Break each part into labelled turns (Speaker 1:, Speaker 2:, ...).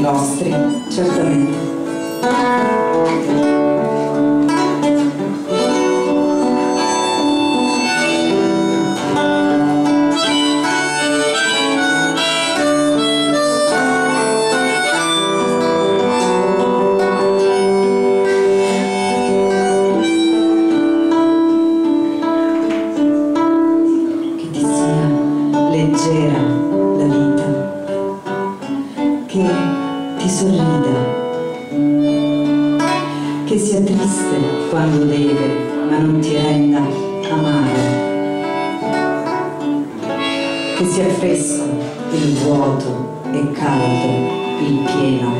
Speaker 1: dei nostri, certamente. leggera la vita, che ti sorrida, che sia triste quando deve, ma non ti renda amare, che sia fresco il vuoto e caldo il pieno,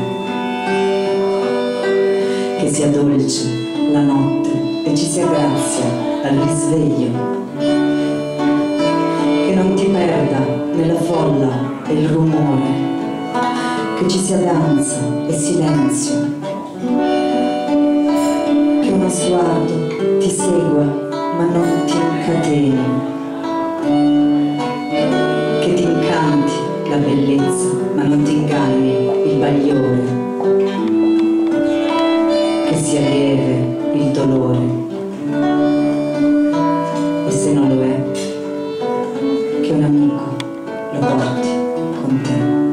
Speaker 1: che sia dolce la notte e ci sia grazia al risveglio, che non ti perda nella folla e il rumore ci sia danza e silenzio, che uno sguardo ti segua ma non ti incateni, che ti incanti la bellezza ma non ti inganni il bagliore, che sia lieve il dolore. E se non lo è, che un amico lo porti con te.